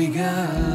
we got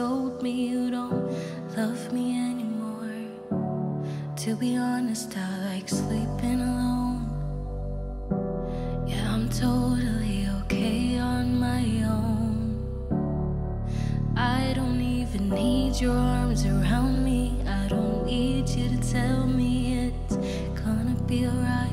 told me you don't love me anymore. To be honest, I like sleeping alone. Yeah, I'm totally okay on my own. I don't even need your arms around me. I don't need you to tell me it's gonna be alright.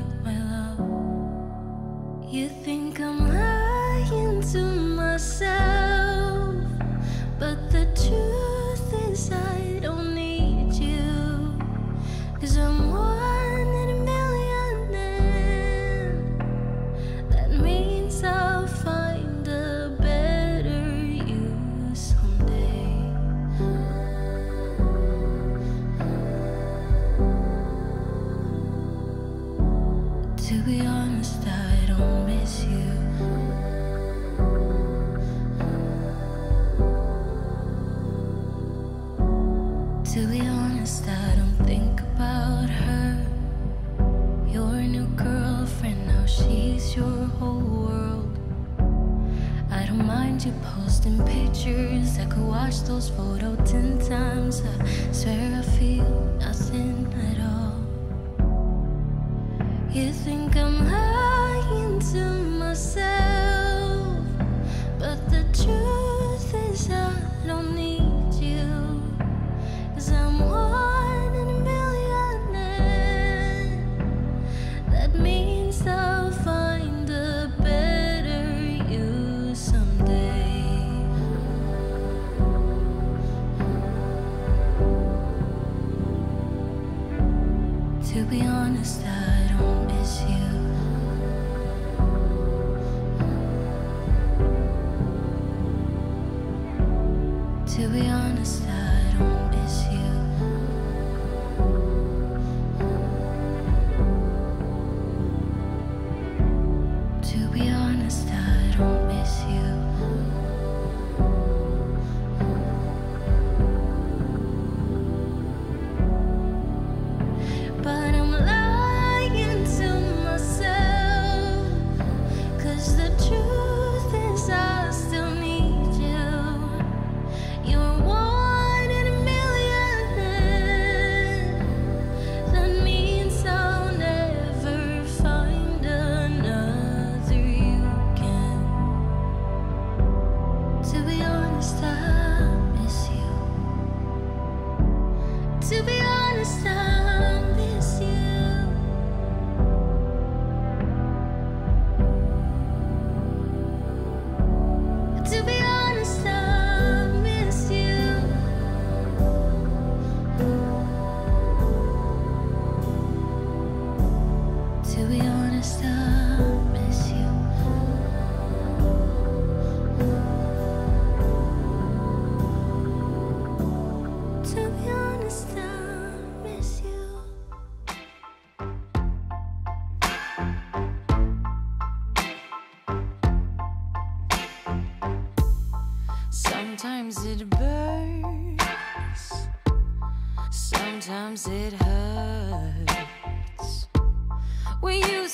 find you posting pictures. I could watch those photos ten times. I swear I feel nothing at all. You think I'm lying to myself? To be honest, I don't miss you.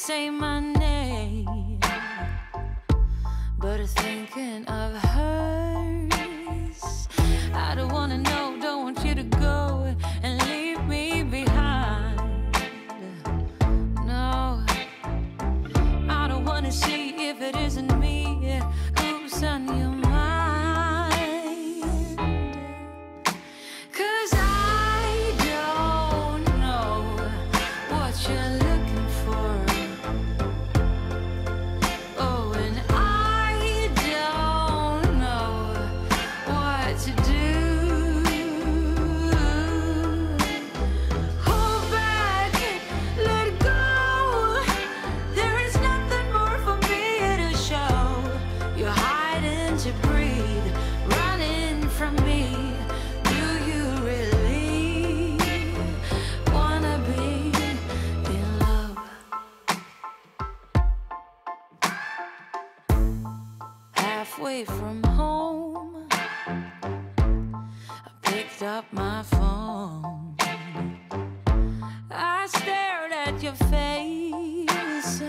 say my name, but thinking of hers, I don't wanna know. your face,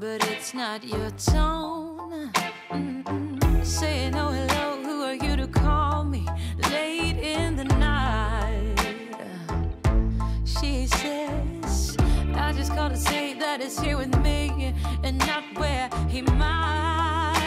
but it's not your tone. Mm no hello, who are you to call me late in the night? She says, I just called to say that it's here with me and not where he might.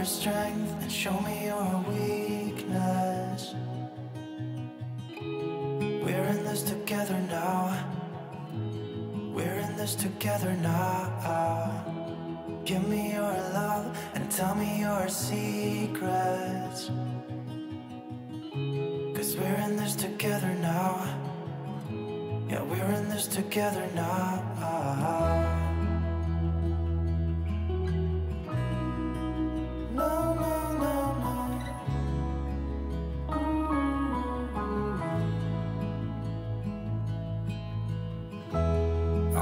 Your strength and show me your weakness. We're in this together now. We're in this together now. Give me your love and tell me your secrets. Cause we're in this together now. Yeah, we're in this together now.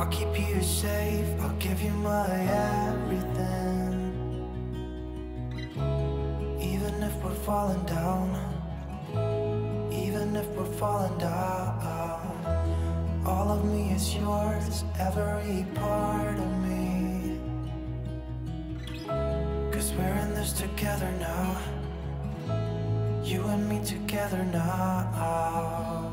I'll keep you safe, I'll give you my everything. Even if we're falling down, even if we're falling down, all of me is yours, every part of me. Cause we're in this together now. You and me together now.